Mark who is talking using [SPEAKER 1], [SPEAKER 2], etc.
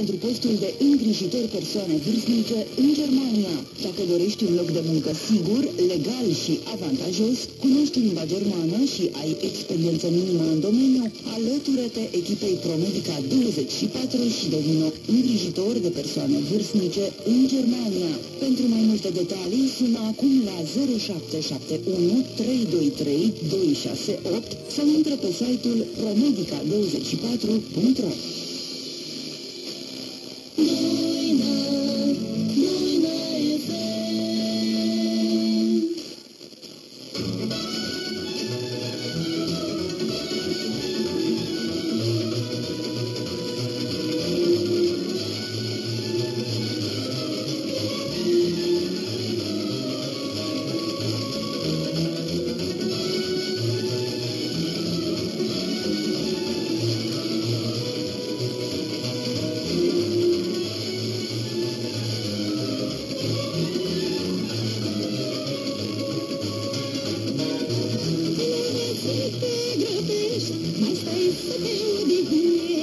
[SPEAKER 1] pentru postul de îngrijitor persoane vârstnice în Germania. Dacă dorești un loc de muncă sigur, legal și avantajos, cunoști limba germană și ai experiență minimă în domeniu, alătură-te echipei Promedica 24 și devină îngrijitor de persoane vârstnice în Germania. Pentru mai multe detalii, sună acum la 0771 323 268 sau intră pe site-ul promedica24.ro.
[SPEAKER 2] baby, baby, baby.